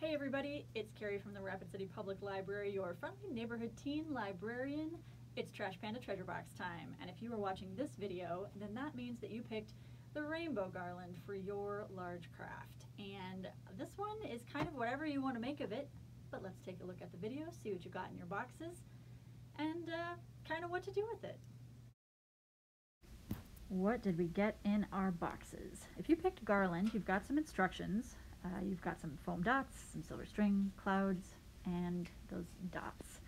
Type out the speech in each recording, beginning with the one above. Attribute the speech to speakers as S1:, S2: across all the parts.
S1: Hey everybody, it's Carrie from the Rapid City Public Library, your friendly neighborhood teen librarian. It's Trash Panda Treasure Box time, and if you are watching this video, then that means that you picked the rainbow garland for your large craft. And this one is kind of whatever you want to make of it, but let's take a look at the video, see what you got in your boxes, and uh, kind of what to do with it. What did we get in our boxes? If you picked garland, you've got some instructions. Uh, you've got some foam dots, some silver string, clouds, and those dots,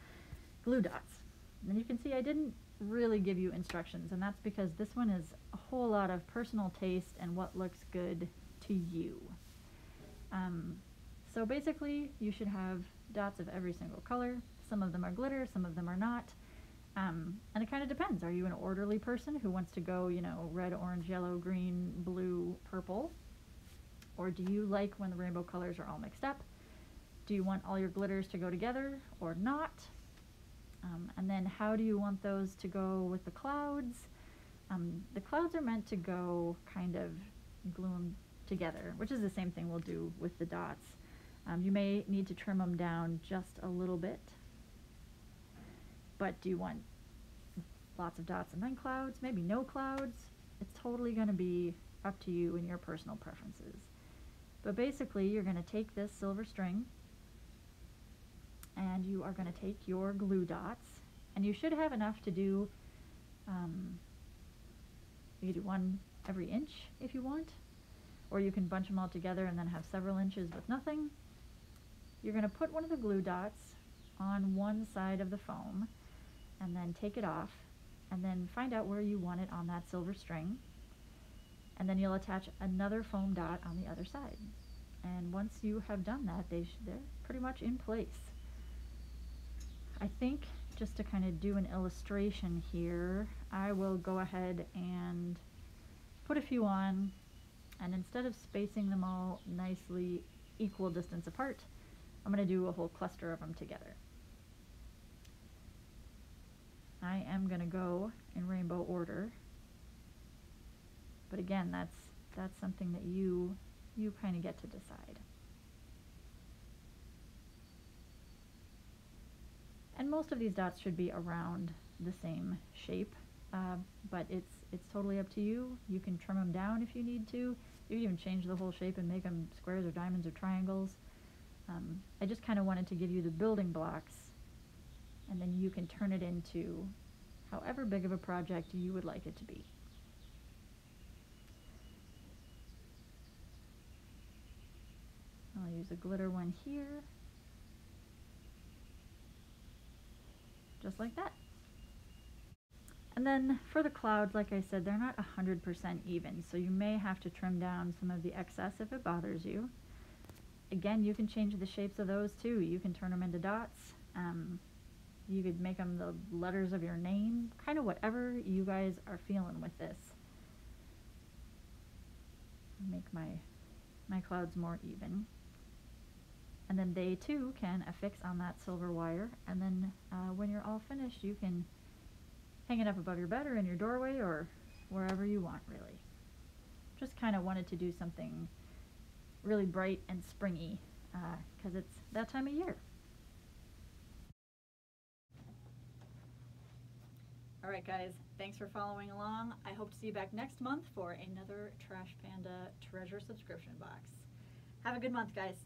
S1: glue dots. And you can see I didn't really give you instructions, and that's because this one is a whole lot of personal taste and what looks good to you. Um, so basically, you should have dots of every single color. Some of them are glitter, some of them are not. Um, and it kind of depends. Are you an orderly person who wants to go, you know, red, orange, yellow, green, blue, purple? Or do you like when the rainbow colors are all mixed up? Do you want all your glitters to go together or not? Um, and then how do you want those to go with the clouds? Um, the clouds are meant to go kind of glue them together, which is the same thing we'll do with the dots. Um, you may need to trim them down just a little bit. But do you want lots of dots and then clouds? Maybe no clouds? It's totally going to be up to you and your personal preferences. But basically, you're going to take this silver string and you are going to take your glue dots and you should have enough to do um, you do one every inch if you want or you can bunch them all together and then have several inches with nothing. You're going to put one of the glue dots on one side of the foam and then take it off and then find out where you want it on that silver string and then you'll attach another foam dot on the other side. And once you have done that, they they're pretty much in place. I think just to kind of do an illustration here, I will go ahead and put a few on and instead of spacing them all nicely equal distance apart, I'm going to do a whole cluster of them together. I am going to go in rainbow order but again, that's that's something that you you kind of get to decide. And most of these dots should be around the same shape, uh, but it's it's totally up to you. You can trim them down if you need to. You can even change the whole shape and make them squares or diamonds or triangles. Um, I just kind of wanted to give you the building blocks, and then you can turn it into however big of a project you would like it to be. Use a glitter one here. Just like that. And then for the clouds, like I said, they're not 100% even, so you may have to trim down some of the excess if it bothers you. Again, you can change the shapes of those too. You can turn them into dots. Um, you could make them the letters of your name, kind of whatever you guys are feeling with this. Make my, my clouds more even and then they too can affix on that silver wire. And then uh, when you're all finished you can hang it up above your bed or in your doorway or wherever you want really. Just kind of wanted to do something really bright and springy because uh, it's that time of year. All right guys thanks for following along. I hope to see you back next month for another Trash Panda treasure subscription box. Have a good month guys